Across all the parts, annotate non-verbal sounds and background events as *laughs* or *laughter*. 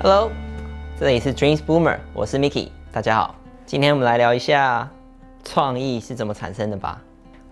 Hello，这里是 Dreams Boomer，我是 Mickey，大家好。今天我们来聊一下创意是怎么产生的吧。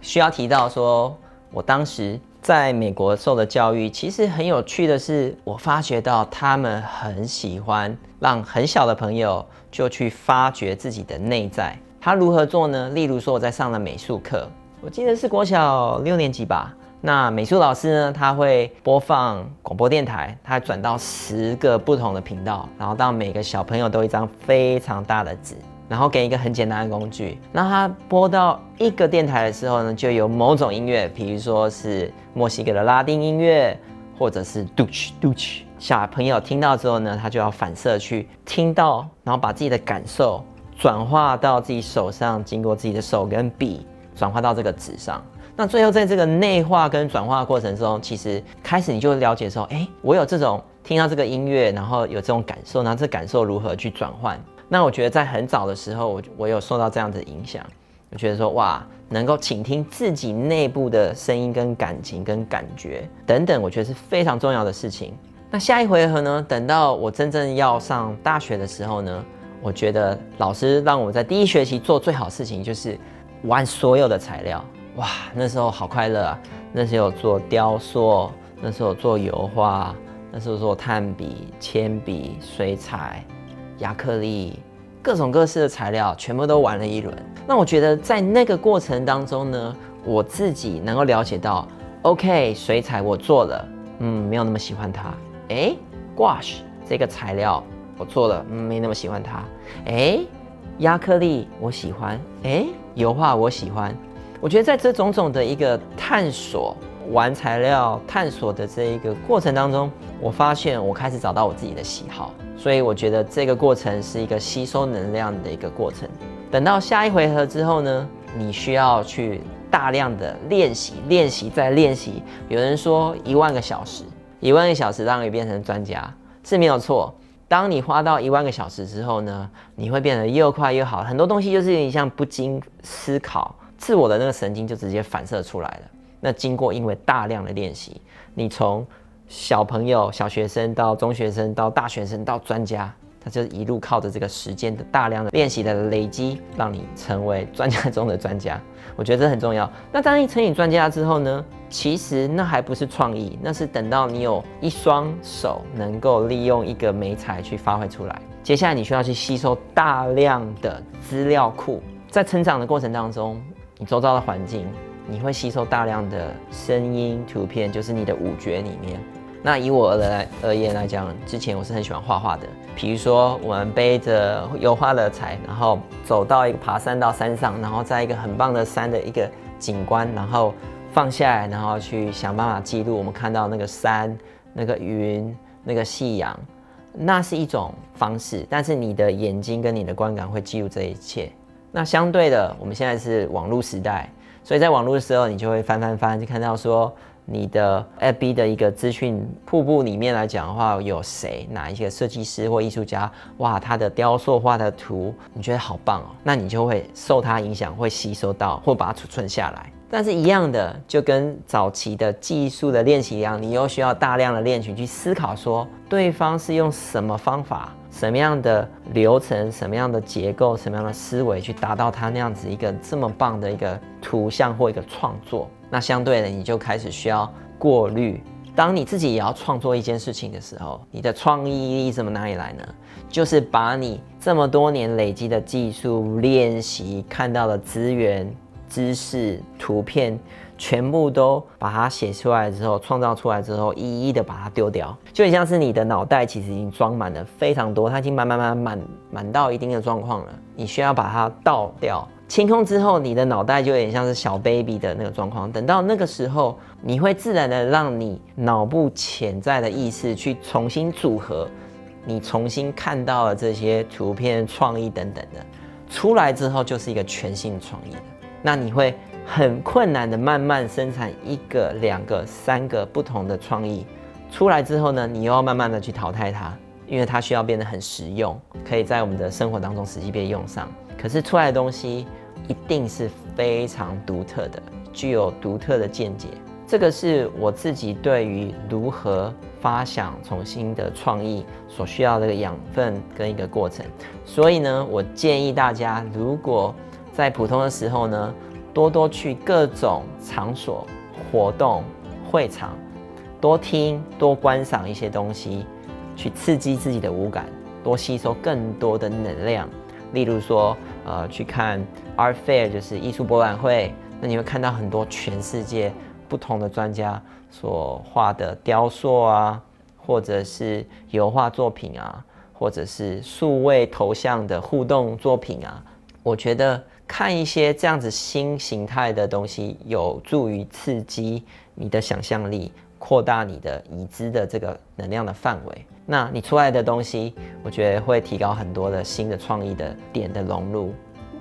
需要提到说，我当时在美国受的教育，其实很有趣的是，我发觉到他们很喜欢让很小的朋友就去发掘自己的内在。他如何做呢？例如说，我在上了美术课，我记得是国小六年级吧。那美术老师呢？他会播放广播电台，他转到十个不同的频道，然后到每个小朋友都一张非常大的纸，然后给一个很简单的工具。那他播到一个电台的时候呢，就有某种音乐，比如说是墨西哥的拉丁音乐，或者是 douch douch。小朋友听到之后呢，他就要反射去听到，然后把自己的感受转化到自己手上，经过自己的手跟笔转化到这个纸上。那最后在这个内化跟转化过程中，其实开始你就了解说，哎，我有这种听到这个音乐，然后有这种感受，然后这感受如何去转换？那我觉得在很早的时候，我我有受到这样的影响，我觉得说，哇，能够倾听自己内部的声音跟感情跟感觉等等，我觉得是非常重要的事情。那下一回合呢？等到我真正要上大学的时候呢，我觉得老师让我在第一学期做最好事情就是玩所有的材料。哇，那时候好快乐啊！那时候做雕塑，那时候做油画，那时候做炭笔、铅笔、水彩、亚克力，各种各式的材料，全部都玩了一轮。那我觉得在那个过程当中呢，我自己能够了解到，OK，水彩我做了，嗯，没有那么喜欢它。哎，Gouache 这个材料我做了，嗯，没那么喜欢它。哎，亚克力我喜欢，哎，油画我喜欢。我觉得在这种种的一个探索、玩材料、探索的这一个过程当中，我发现我开始找到我自己的喜好，所以我觉得这个过程是一个吸收能量的一个过程。等到下一回合之后呢，你需要去大量的练习、练习再练习。有人说一万个小时，一万个小时让你变成专家是没有错。当你花到一万个小时之后呢，你会变得又快又好。很多东西就是你像不经思考。自我的那个神经就直接反射出来了。那经过因为大量的练习，你从小朋友、小学生到中学生到大学生到专家，他就一路靠着这个时间的大量的练习的累积，让你成为专家 *laughs* 中的专家。我觉得这很重要。那当你成为专家之后呢？其实那还不是创意，那是等到你有一双手能够利用一个美彩去发挥出来。接下来你需要去吸收大量的资料库，在成长的过程当中。你周遭的环境，你会吸收大量的声音、图片，就是你的五觉里面。那以我而来而言来讲，之前我是很喜欢画画的。比如说，我们背着油画的彩，然后走到一个爬山到山上，然后在一个很棒的山的一个景观，然后放下来，然后去想办法记录我们看到那个山、那个云、那个夕阳，那是一种方式。但是你的眼睛跟你的观感会记录这一切。那相对的，我们现在是网络时代，所以在网络的时候，你就会翻翻翻，就看到说你的 FB 的一个资讯瀑布里面来讲的话，有谁哪一些设计师或艺术家，哇，他的雕塑画的图，你觉得好棒哦，那你就会受他影响，会吸收到或把它储存下来。但是，一样的，就跟早期的技术的练习一样，你又需要大量的练习去思考，说对方是用什么方法。什么样的流程、什么样的结构、什么样的思维去达到他那样子一个这么棒的一个图像或一个创作？那相对的，你就开始需要过滤。当你自己也要创作一件事情的时候，你的创意力怎么哪里来呢？就是把你这么多年累积的技术练习、看到的资源、知识、图片。全部都把它写出来之后，创造出来之后，一一的把它丢掉，就很像是你的脑袋其实已经装满了非常多，它已经满满满满满到一定的状况了，你需要把它倒掉，清空之后，你的脑袋就有点像是小 baby 的那个状况。等到那个时候，你会自然的让你脑部潜在的意识去重新组合，你重新看到了这些图片、创意等等的出来之后，就是一个全新的创意那你会。很困难的，慢慢生产一个、两个、三个不同的创意出来之后呢，你又要慢慢的去淘汰它，因为它需要变得很实用，可以在我们的生活当中实际被用上。可是出来的东西一定是非常独特的，具有独特的见解，这个是我自己对于如何发想重新的创意所需要的养分跟一个过程。所以呢，我建议大家，如果在普通的时候呢，多多去各种场所、活动、会场，多听、多观赏一些东西，去刺激自己的五感，多吸收更多的能量。例如说，呃，去看 Art Fair，就是艺术博览会，那你会看到很多全世界。不同的专家所画的雕塑啊，或者是油画作品啊，或者是数位头像的互动作品啊，我觉得看一些这样子新形态的东西，有助于刺激你的想象力，扩大你的已知的这个能量的范围。那你出来的东西，我觉得会提高很多的新的创意的点的融入。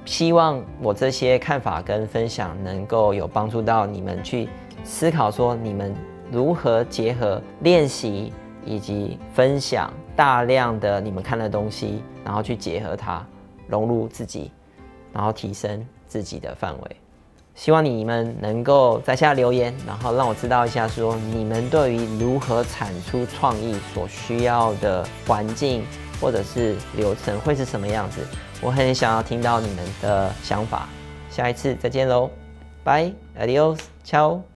希望我这些看法跟分享能够有帮助到你们去。思考说你们如何结合练习以及分享大量的你们看的东西，然后去结合它融入自己，然后提升自己的范围。希望你们能够在下留言，然后让我知道一下，说你们对于如何产出创意所需要的环境或者是流程会是什么样子。我很想要听到你们的想法。下一次再见喽，拜，adios，ciao。